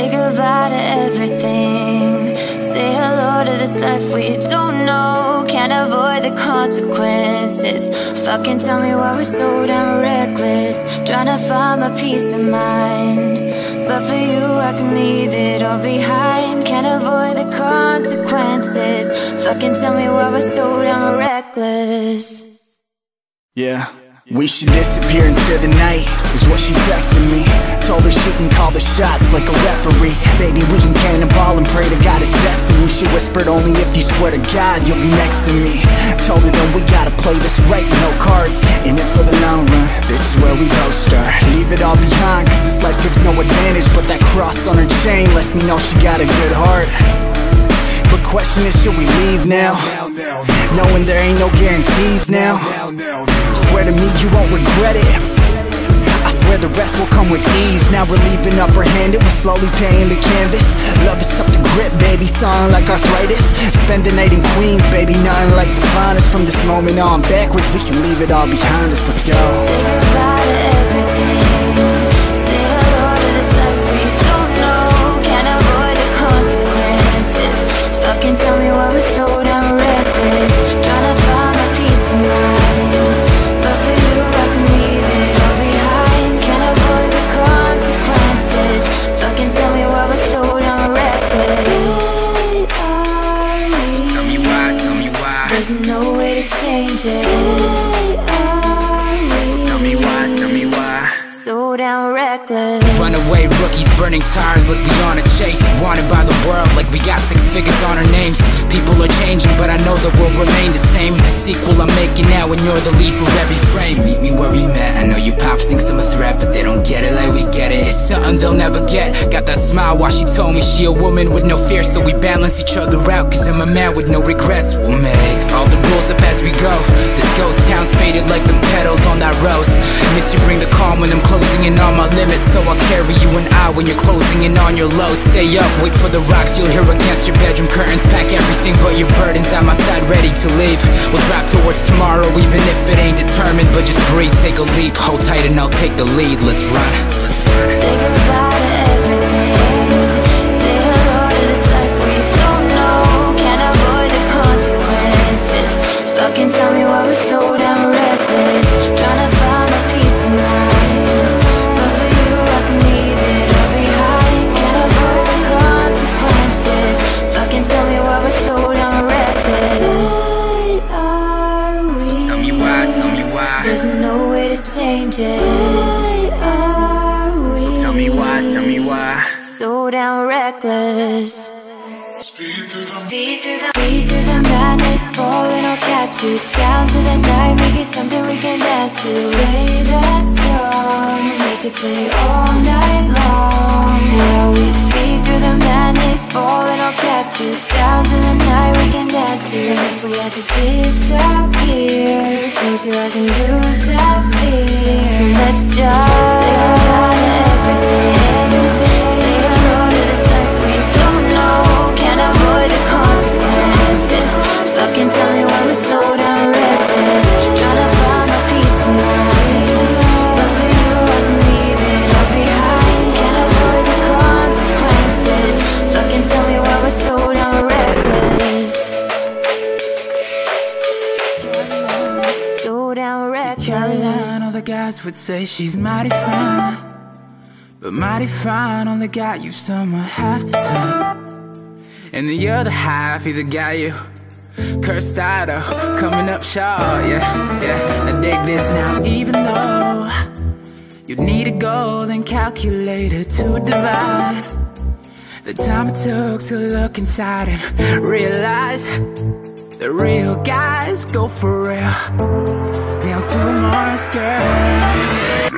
Say goodbye to everything. Say hello to this life we don't know. Can't avoid the consequences. Fucking tell me why we're so damn reckless. Trying to find my peace of mind. But for you I can leave it all behind. Can't avoid the consequences. Fucking tell me why we're so damn reckless. Yeah. We should disappear into the night, is what she texted me. Told her she can call the shots like a referee. Baby, we can cannonball and pray to God it's destiny. She whispered, only if you swear to God you'll be next to me. Told her then we gotta play this right, no cards. In it for the long run, this is where we both start. Leave it all behind, cause this life gives no advantage. But that cross on her chain lets me know she got a good heart. But question is, should we leave now? Knowing there ain't no guarantees now. Swear to me you won't regret it. I swear the rest will come with ease. Now we're leaving upper handed, we're slowly paying the canvas. Love is tough to grip, baby, something like arthritis. Spend the night in Queens, baby, nothing like the finest. From this moment on backwards, we can leave it all behind us. Let's go. Say goodbye to everything way to change it Damn reckless. Runaway rookies burning tires like we on a chase. Wanted by the world like we got six figures on our names. People are changing but I know that we'll remain the same. The sequel I'm making now and you're the lead for every frame. Meet me where we met. I know you pops think I'm a threat But they don't get it like we get it. It's something they'll never get. Got that smile while she told me she a woman with no fear. So we balance each other out Cause I'm a man with no regrets. We'll make all the rules up as we go. This ghost town's faded like the petals on that rose. Miss you bring the calm when I'm closing in on my limits So I'll carry you an eye when you're closing in on your lows. Stay up, wait for the rocks you'll hear against your bedroom curtains. Pack everything but your burdens at my side ready to leave. We'll drive towards tomorrow even if it ain't determined But just breathe, take a leap, hold tight and I'll take the lead Let's run, let's run Fucking tell me why we're so damn reckless to change it So tell me why, tell me why so damn reckless. Speed through the Speed through the speed through the madness, falling or catch you. Sounds of the night, make it something we can dance to. Play that song, make it play all night long. While we speed through the madness, falling or catch you. Sounds of the night we can dance to. And if we had to disappear, close your eyes and lose that fear. So let's just Caroline, all the guys would say she's mighty fine. But mighty fine only got you somewhere half the time. And the other half either got you cursed out or coming up short. Yeah, yeah. Now dig this now, even though you'd need a golden calculator to divide the time it took to look inside and realize the real guys go for real down to Mars, girls.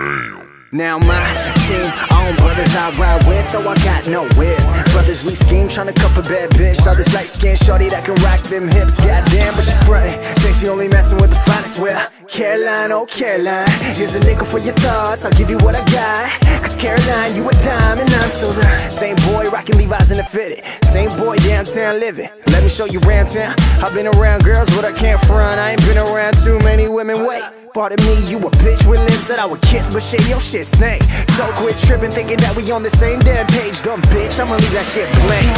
Now my team on brothers I ride with, though I got no whip. Brothers we scheme, tryna cuff a bad bitch. Saw this light skinned shorty that can rock them hips. Goddamn, but she frontin'. Say she only messin' with the finest. Well, Caroline, oh Caroline, here's a nickel for your thoughts. I'll give you what I got. Cause Caroline, you a dime and I'm still the Same boy rockin' Levi's in the fitted. Same boy downtown living. Let me show you around town. I've been around girls, but I can't front. I ain't been around too many women. Wait. Part of me, you a bitch with lips that I would kiss, but shit, your shit stink. So quit tripping, thinking that we on the same damn page. Dumb bitch, I'ma leave that shit blank.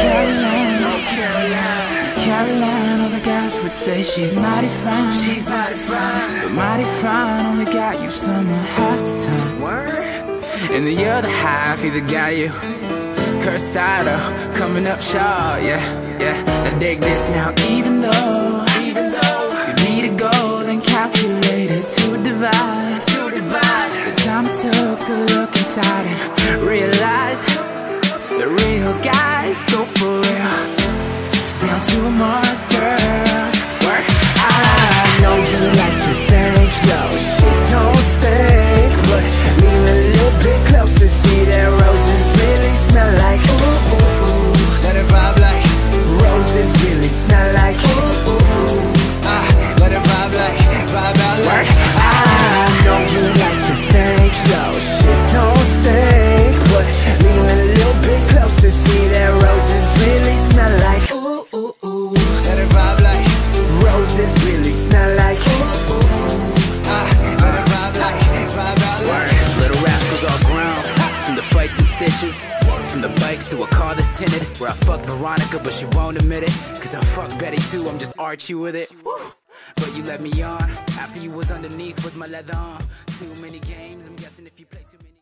Caroline, Caroline, all the guys would say she's mighty fine. She's mighty fine. But mighty fine only got you summer half the time. Word? And the other half either got you cursed out or coming up short. Yeah, yeah. Now dig this now, even though to look inside and realize the real guys go for real. Down to Mars girls. Work. I know you like to think your The to a car that's tinted. Where I fucked Veronica but she won't admit it. Cause I fucked Betty too, I'm just Archie with it. But you let me on After you was underneath with my leather on. Too many games, I'm guessing if you play